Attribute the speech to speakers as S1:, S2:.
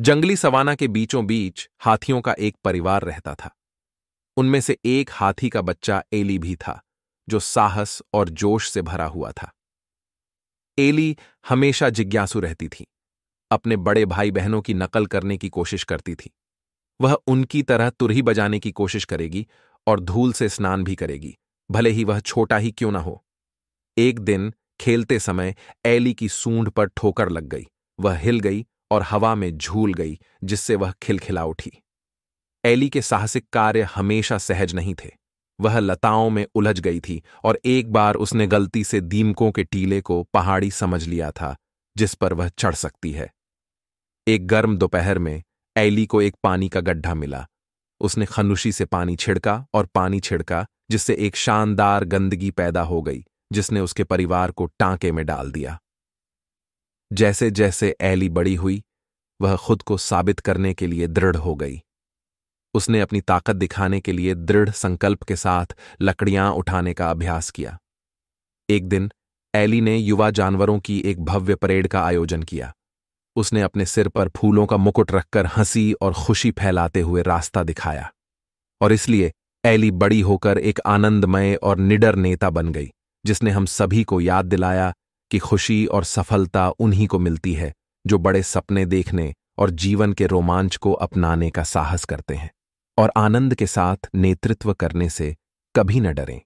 S1: जंगली सवाना के बीचों बीच हाथियों का एक परिवार रहता था। उनमें से एक हाथी का बच्चा एली भी था, जो साहस और जोश से भरा हुआ था। एली हमेशा जिज्ञासु रहती थी, अपने बड़े भाई बहनों की नकल करने की कोशिश करती थी। वह उनकी तरह तुरही बजाने की कोशिश करेगी और धूल से स्नान भी करेगी, भले ही वह छोटा ही क्यों ना हो। एक दिन खेलते समय एली की सूंड पर ठोकर लग गई, वह हिल गई और हवा में झूल गई, जिससे वह खिलखिला उठी। एली के साहसिक कार्य हमेशा सहज नहीं थे। वह लताओं में उलझ गई थी और एक बार उसने गलती से दीमकों के टीले को पहाड़ी समझ लिया था, जिस पर वह चढ़ सकती है। एक गर्म दोपहर में एली को एक पानी का गड्ढा मिला। उसने खनुशी से पानी छिड़का और पानी छिड़का, जिससे एक शानदार गंदगी पैदा हो गई, जिसने उसके परिवार को टांके में डाल दिया। जैसे जैसे एली बड़ी हुई, वह खुद को साबित करने के लिए दृढ़ हो गई। उसने अपनी ताकत दिखाने के लिए दृढ़ संकल्प के साथ लकड़ियाँ उठाने का अभ्यास किया। एक दिन एली ने युवा जानवरों की एक भव्य परेड का आयोजन किया। उसने अपने सिर पर फूलों का मुकुट रखकर हँसी और खुशी फैलाते हुए रास्ता दिखाया। और इसलिए एली बड़ी होकर एक आनंदमय और निडर नेता बन गई, जिसने हम सभी को याद दिलाया कि खुशी और सफलता उन्हीं को मिलती है, जो बड़े सपने देखने और जीवन के रोमांच को अपनाने का साहस करते हैं, और आनंद के साथ नेतृत्व करने से कभी न डरें।